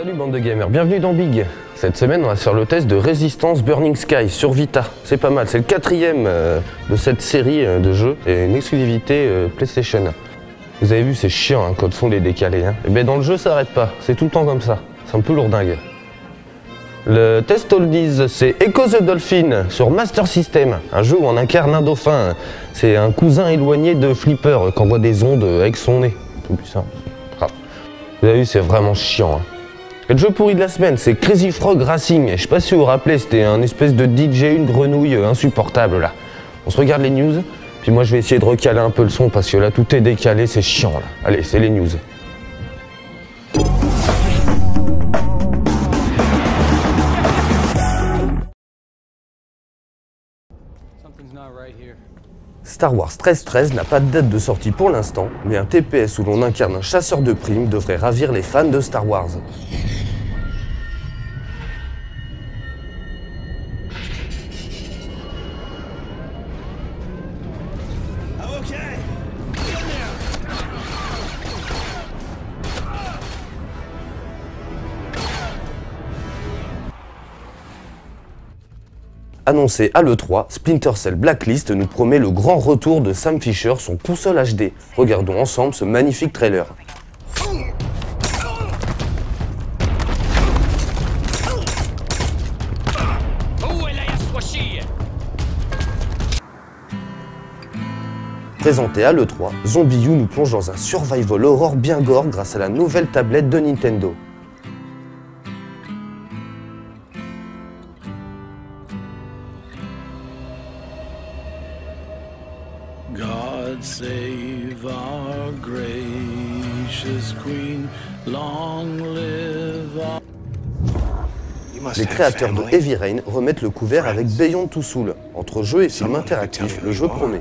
Salut bande de gamers, bienvenue dans Big. Cette semaine, on va faire le test de Resistance Burning Sky sur Vita. C'est pas mal, c'est le quatrième euh, de cette série euh, de jeux et une exclusivité euh, PlayStation. Vous avez vu, c'est chiant hein, quand le son est décalé. Hein. Et bien dans le jeu, ça arrête pas, c'est tout le temps comme ça. C'est un peu lourdingue. Le test oldies, c'est Echo the Dolphin sur Master System, un jeu où on incarne un dauphin. C'est un cousin éloigné de Flipper qui envoie des ondes avec son nez. Grave. Vous avez vu, c'est vraiment chiant. hein. Et le jeu pourri de la semaine, c'est Crazy Frog Racing. Je sais pas si vous vous rappelez, c'était un espèce de DJ, une grenouille euh, insupportable là. On se regarde les news, puis moi je vais essayer de recaler un peu le son parce que là tout est décalé, c'est chiant là. Allez, c'est les news. Star Wars 1313 n'a pas de date de sortie pour l'instant, mais un TPS où l'on incarne un chasseur de primes devrait ravir les fans de Star Wars. Annoncé à l'E3, Splinter Cell Blacklist nous promet le grand retour de Sam Fisher, son console HD. Regardons ensemble ce magnifique trailer. Présenté à l'E3, Zombie U nous plonge dans un survival horror bien gore grâce à la nouvelle tablette de Nintendo. God save our gracious Queen, long live our. Les créateurs de Heavy Rain remettent le couvert avec Beyond Two Soul. Entre jeu et film interactif, le jeu promet.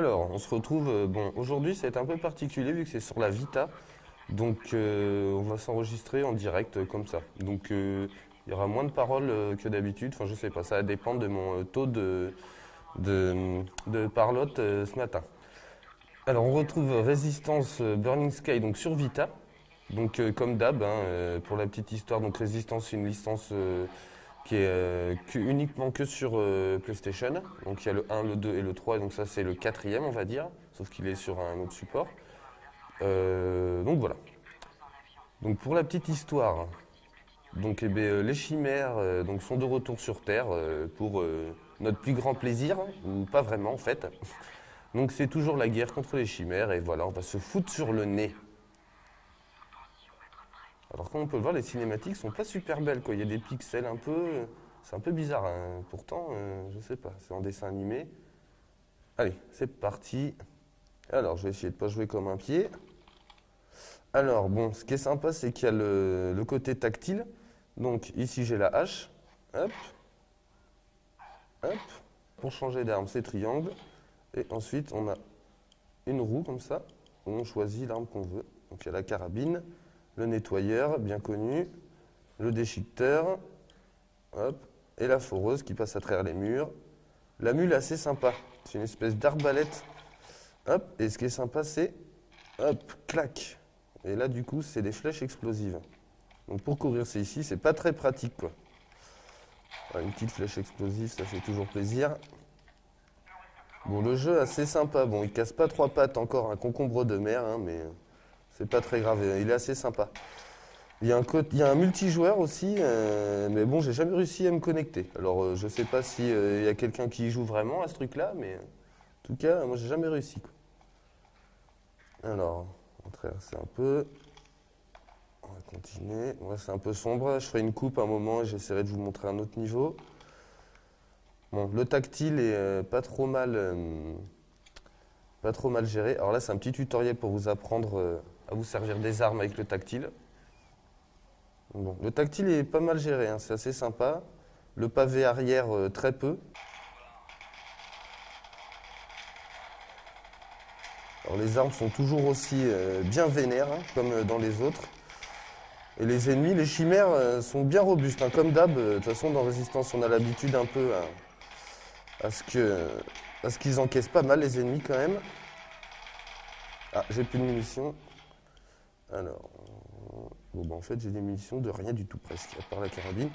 Alors, on se retrouve. euh, bon, aujourd'hui, c'est un peu particulier vu que c'est sur la Vita. Donc, euh, on va s'enregistrer en direct euh, comme ça. Donc, il y aura moins de paroles que d'habitude. Enfin, je sais pas, ça va dépendre de mon taux de, de, parlotte ce matin. Alors, on retrouve Résistance Burning Sky donc sur Vita. Donc, comme d'hab, hein, pour la petite histoire, donc Résistance, une licence qui est euh, que- uniquement que sur euh, PlayStation. Donc il y a le 1, le 2 et le 3, et donc ça c'est le quatrième on va dire, sauf qu'il est sur un autre support. Euh, donc voilà. Donc pour la petite histoire, donc eh euh, les chimères donc, sont de retour sur Terre pour notre plus grand plaisir, ou pas vraiment en fait. Donc c'est toujours la guerre contre les chimères, et voilà, on va se foutre sur le nez. Alors comme on peut le voir, les cinématiques sont pas super belles. Quoi. Il y a des pixels un peu... C'est un peu bizarre. hein. Pourtant, euh, je sais pas, c'est en dessin animé. Allez, c'est parti. Alors, je vais essayer de pas jouer comme un pied. Alors, bon, ce qui est sympa, c'est qu'il y a le, côté tactile. Donc ici, j'ai la hache. Hop. Hop. Pour changer d'arme, c'est triangle. Et ensuite, on a une roue comme ça, on choisit l'arme qu'on veut. Donc il y a la carabine le nettoyeur, bien connu, le déchiqueteur, hop, et la foreuse qui passe à travers les murs. La mule assez sympa, c'est une espèce d'arbalète. Hop, et ce qui est sympa, c'est hop, clac. Et là, du coup, c'est des flèches explosives. Donc pour courir, c'est ici, c'est pas très pratique, quoi. Une petite flèche explosive, ça fait toujours plaisir. Bon, le jeu assez sympa. Bon, il casse pas trois pattes encore un concombre de mer, hein, mais c'est pas très grave. Il est assez sympa. Il y a un, multijoueur aussi, euh, mais bon, j'ai jamais réussi à me connecter. Alors, euh, je sais pas si euh, il y a quelqu'un qui joue vraiment à ce truc-là, mais en tout cas, moi, j'ai jamais réussi. Alors, on va traverser un peu. On va continuer. Ouais, c'est un peu sombre. Je ferai une coupe un moment et j'essaierai de vous montrer un autre niveau. Bon, le tactile est euh, pas trop mal, pas trop mal géré. Alors là, c'est un petit tutoriel pour vous apprendre à vous servir des armes avec le tactile. Bon, le tactile est pas mal géré, hein, c'est assez sympa. Le pavé arrière, euh, très peu. Alors les armes sont toujours aussi euh, bien vénères, hein, comme euh, dans les autres. Et les ennemis, les chimères, sont bien robustes. hein, comme d'hab, de toute façon, dans Résistance, on a l'habitude un peu à, à ce que, à ce qu'ils encaissent pas mal, les ennemis, quand même. Ah, j'ai plus de munitions. Alors, euh, bon, bah, en fait, j'ai des munitions de rien du tout, presque, à part la carabine.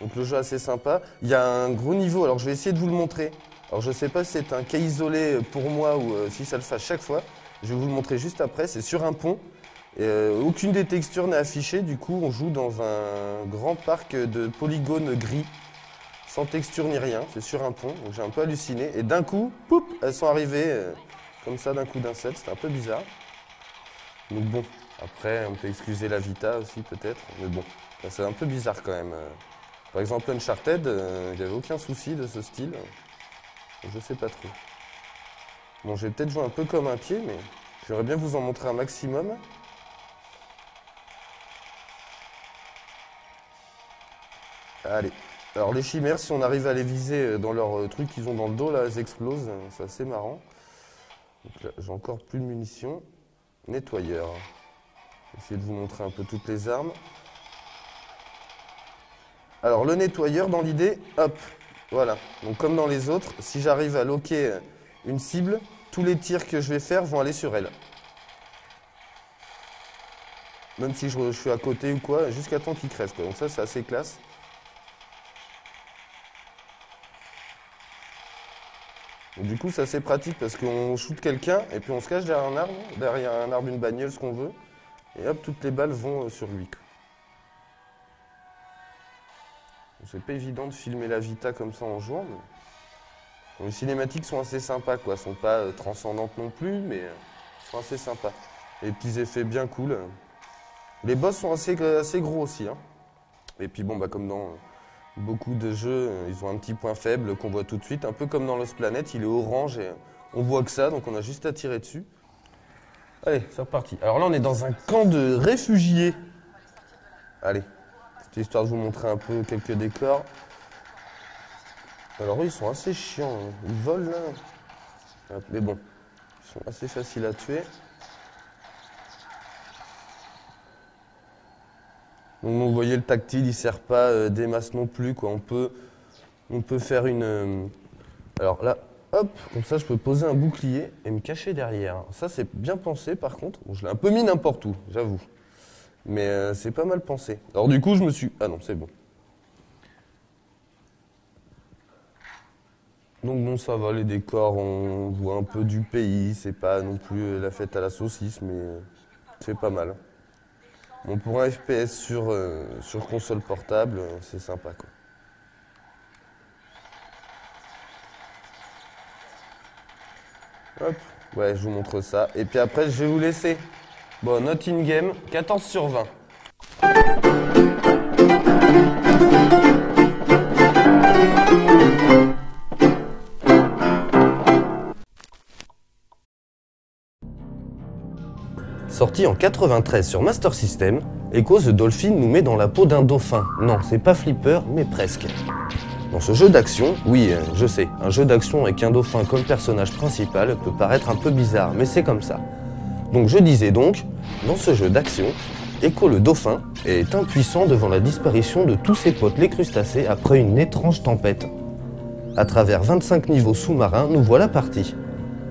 Donc le jeu est assez sympa. Il y a un gros niveau, alors je vais essayer de vous le montrer. Alors je sais pas si c'est un cas isolé pour moi ou euh, si ça le fait chaque fois. Je vais vous le montrer juste après. C'est sur un pont. Euh, aucune des textures n'est affichée. Du coup, on joue dans un grand parc de polygones gris, sans texture ni rien. C'est sur un pont. Donc j'ai un peu halluciné. Et d'un coup, poup, elles sont arrivées euh, comme ça d'un coup d'un seul. C'était un peu bizarre. Donc bon, après, on peut excuser la Vita aussi peut-être. Mais bon, c'est un peu bizarre quand même. euh. Par exemple, Uncharted, euh, il n'y avait aucun souci de ce style. Je sais pas trop. Bon, j'ai peut-être joué un peu comme un pied, mais j'aimerais bien vous en montrer un maximum. Allez. Alors les chimères, si on arrive à les viser euh, dans leurs euh, trucs qu'ils ont dans le dos, là, elles explosent. euh, C'est assez marrant. Donc là, j'ai encore plus de munitions. Nettoyeur. Essayer de vous montrer un peu toutes les armes. Alors le nettoyeur, dans l'idée, hop, voilà. Donc comme dans les autres, si j'arrive à loquer une cible, tous les tirs que je vais faire vont aller sur elle. Même si je, je suis à côté ou quoi, jusqu'à temps qu'il crève. Quoi. Donc ça, c'est assez classe. Du coup, c'est assez pratique parce qu'on shoot quelqu'un et puis on se cache derrière un arbre, derrière un arbre, une bagnole, ce qu'on veut. Et hop, toutes les balles vont euh, sur lui. C'est pas évident de filmer la Vita comme ça en jouant, les cinématiques sont assez sympas, quoi. Elles sont pas euh, transcendantes non plus, mais euh, sont assez sympas. Les petits effets bien cool. Les boss sont assez, assez gros aussi. hein. Et puis bon, bah comme dans beaucoup de jeux, euh, ils ont un petit point faible qu'on voit tout de suite, un peu comme dans Lost Planet, il est orange et on voit que ça, donc on a juste à tirer dessus. Allez, c'est reparti. Alors là, on est dans un camp de réfugiés. Allez, c'était histoire de vous montrer un peu quelques décors. Alors eux, ils sont assez chiants. hein. Ils volent là. Mais bon, ils sont assez faciles à tuer. Vous voyez, le tactile, il sert pas euh, des masses non plus. Quoi. On, peut, on peut faire une... euh, Alors là, hop, comme ça, je peux poser un bouclier et me cacher derrière. Ça, c'est bien pensé, par contre. Je l'ai un peu mis n'importe où, j'avoue. Mais euh, c'est pas mal pensé. Alors du coup, je me suis... Ah non, c'est bon. Donc bon, ça va, les décors, on voit un peu du pays. C'est pas non plus la fête à la saucisse, mais c'est pas mal. Bon, pour un FPS sur, euh, sur console portable, euh, c'est sympa, quoi. Hop, ouais, je vous montre ça. Et puis après, je vais vous laisser. Bon, note in-game, 14 sur 20. Sorti en 93 sur Master System, Echo the Dolphin nous met dans la peau d'un dauphin. Non, c'est pas Flipper, mais presque. Dans ce jeu d'action, oui, euh, je sais, un jeu d'action avec un dauphin comme personnage principal peut paraître un peu bizarre, mais c'est comme ça. Donc je disais donc, dans ce jeu d'action, Echo le dauphin est impuissant devant la disparition de tous ses potes les crustacés après une étrange tempête. À travers 25 niveaux sous-marins, nous voilà partis.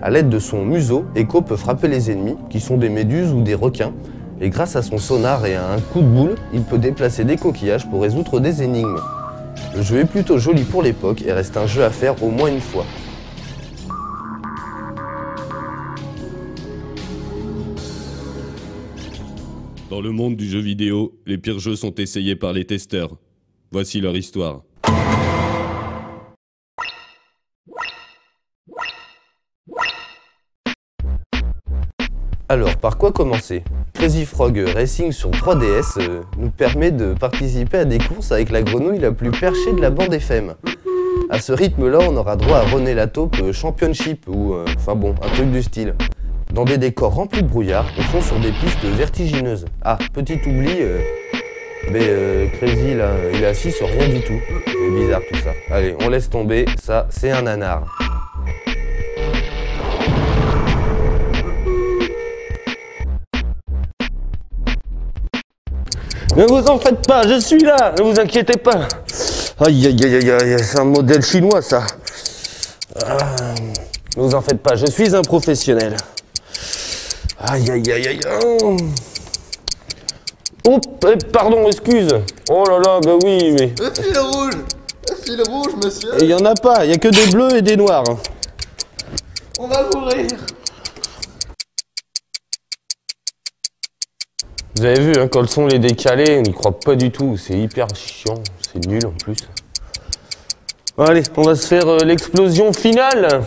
À l'aide de son museau, Echo peut frapper les ennemis, qui sont des méduses ou des requins, et grâce à son sonar et à un coup de boule, il peut déplacer des coquillages pour résoudre des énigmes. Le jeu est plutôt joli pour l'époque et reste un jeu à faire au moins une fois. Dans le monde du jeu vidéo, les pires jeux sont essayés par les testeurs. Voici leur histoire. Alors, par quoi commencer? Crazy Frog Racing sur 3DS euh, nous permet de participer à des courses avec la grenouille la plus perchée de la bande FM. À ce rythme-là, on aura droit à René la taupe euh, Championship ou, euh, enfin bon, un truc du style. Dans des décors remplis de brouillard, au fond sur des pistes vertigineuses. Ah, petit oubli, mais Crazy là, il est assis sur rien du tout. C'est bizarre tout ça. Allez, on laisse tomber, ça c'est un nanar. Ne vous en faites pas, je suis là, ne vous inquiétez pas. Aïe, aïe, aïe, aïe, aïe, c'est un modèle chinois, ça. Ah, ne vous en faites pas, je suis un professionnel. Aïe, aïe, aïe, aïe. oh. Pardon, excuse. Oh là là, bah oui, mais. Le fil rouge Le fil rouge, monsieur Il y en a pas, il y a que des bleus et des noirs. On va mourir Vous avez vu, hein, quand le son est décalé, on n'y croit pas du tout. C'est hyper chiant, c'est nul en plus. Allez, on va se faire euh, l'explosion finale.